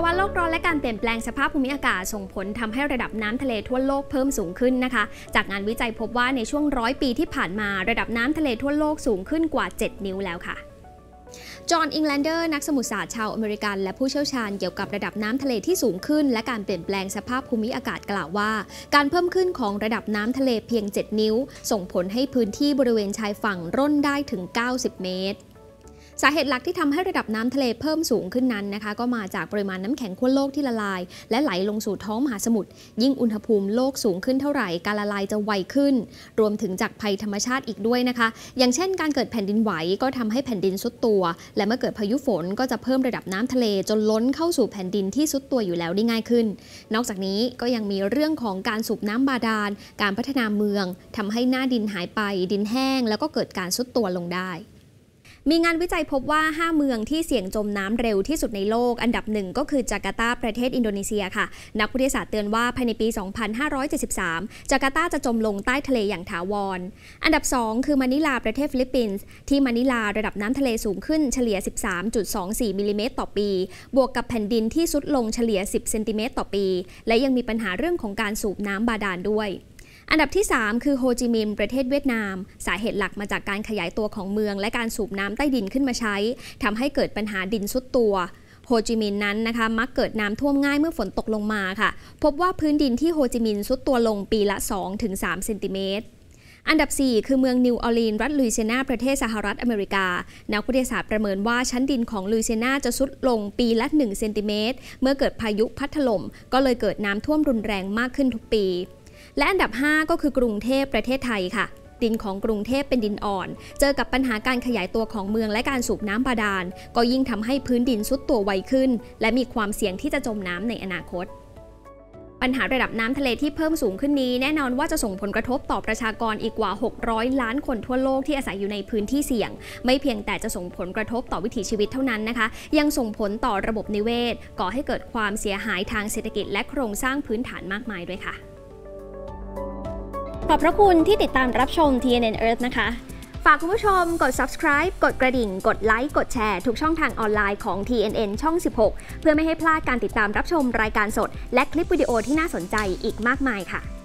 าวะโลกร้อนและการเปลี่ยนแปลงสภาพภูมิอากาศส่งผลทำให้ระดับน้ำทะเลทั่วโลกเพิ่มสูงขึ้นนะคะ จากงานวิจัยพบว่าในช่วงร้อยปีที่ผ่านมาระดับน้ำทะเลทั่วโลกสูงขึ้นกว่า 7 นิ้วแล้วค่ะจอห์นอิงแลนเดอร์นักสมุทรศาสตร์ชาวอเมริกัน และผู้เชี่ยวชาญเกี่ยวกับระดับน้ำทะเลที่สูงขึ้น และการเปลี่ยนแปลงสภาพภูมิอากาศกล่าวว่า การเพิ่มขึ้นของระดับน้ำทะเลเพียง 7 นิ้ว ส่งผลให้พื้นที่บริเวณชายฝั่งร่นได้ถึง 90 เมตร สาเหตุหลักที่ทำให้ระดับน้ำทะเลเพิ่มสูงขึ้นนั้นนะคะ ก็มาจากปริมาณน้ำแข็งขั้วโลกที่ละลาย และไหลลงสู่ท้องมหาสมุทรยิ่งอุณหภูมิโลกสูงขึ้นเท่าไหร่การละลายจะไวขึ้น รวมถึงจากภัยธรรมชาติอีกด้วยนะคะ อย่างเช่น การเกิดแผ่นดินไหวก็ทำให้แผ่นดินซุดตัว และเมื่อเกิดพายุฝนก็จะเพิ่มระดับน้ำทะเลจนล้นเข้าสู่แผ่นดินที่ซุดตัวอยู่แล้วได้ง่ายขึ้น นอกจากนี้ก็ยังมีเรื่องของการสูบน้ำบาดาล การพัฒนาเมืองทำให้หน้าดินหายไปดินแห้ง แล้วก็เกิดการทรุดตัวลงได้ มีงานวิจัยพบว่า 5 เมืองที่เสี่ยงจมน้ำเร็วที่สุดในโลก อันดับหนึ่งก็คือจาการ์ตาประเทศอินโดนีเซียค่ะ นักวิทยาศาสตร์เตือนว่าภายในปี 2573 จาการ์ตาจะจมลงใต้ทะเลอย่างถาวร อันดับ 2 คือมะนิลาประเทศฟิลิปปินส์ที่มะนิลาระดับน้ำทะเลสูงขึ้นเฉลี่ย 13.24 มิลิเมตรต่อปี บวกกับแผ่นดินที่ทรุดลงเฉลี่ย 10 เซนติเมตรต่อปี และยังมีปัญหาเรื่องของการสูบน้ำบาดาลด้วย อันดับที่ 3 คือโฮจิมินห์ประเทศเวียดนาม สาเหตุหลักมาจากการขยายตัวของเมือง และการสูบน้ำใต้ดินขึ้นมาใช้ทำให้เกิดปัญหาดินทรุดตัวโฮจิมินห์นั้นนะคะมักเกิดน้ำท่วมง่ายเมื่อฝนตกลงมาค่ะ พบว่าพื้นดินที่โฮจิมินห์ทรุดตัวลงปีละ 2-3เซนติเมตรอันดับ 4 คือเมืองนิวออร์ลีน รัฐลุยเซียนา ประเทศสหรัฐอเมริกา นักวิทยาศาสตร์ประเมินว่าชั้นดินของลุยเซียนาจะทรุดลงปีละ 1 เซนติเมตร เมื่อเกิดพายุพัดถล่ม ก็เลยเกิดน้ำท่วมรุนแรงมากขึ้นทุกปี และอันดับ 5 ก็คือกรุงเทพประเทศไทยค่ะ ดินของกรุงเทพเป็นดินอ่อน เจอกับปัญหาการขยายตัวของเมืองและการสูบน้ำบาดาล ก็ยิ่งทำให้พื้นดินซุดตัวไวขึ้น และมีความเสี่ยงที่จะจมน้ำในอนาคตปัญหาระดับน้ำทะเลที่เพิ่มสูงขึ้นนี้ แน่นอนว่าจะส่งผลกระทบต่อประชากรอีกกว่า 600 ล้านคนทั่วโลกที่อาศัยอยู่ในพื้นที่เสี่ยง ไม่เพียงแต่จะส่งผลกระทบต่อวิถีชีวิตเท่านั้นนะคะ ยังส่งผลต่อระบบนิเวศ ก่อให้เกิดความเสียหายทางเศรษฐกิจและโครงสร้างพื้นฐานมากมายด้วยค่ะ ขอบพระคุณที่ติดตามรับชม TNN Earth นะคะ ฝากคุณผู้ชมกด subscribe กดกระดิ่ง กดไลค์ กดแชร์ ทุกช่องทางออนไลน์ของ TNN ช่อง 16 เพื่อไม่ให้พลาดการติดตามรับชมรายการสด และคลิปวิดีโอที่น่าสนใจอีกมากมายค่ะ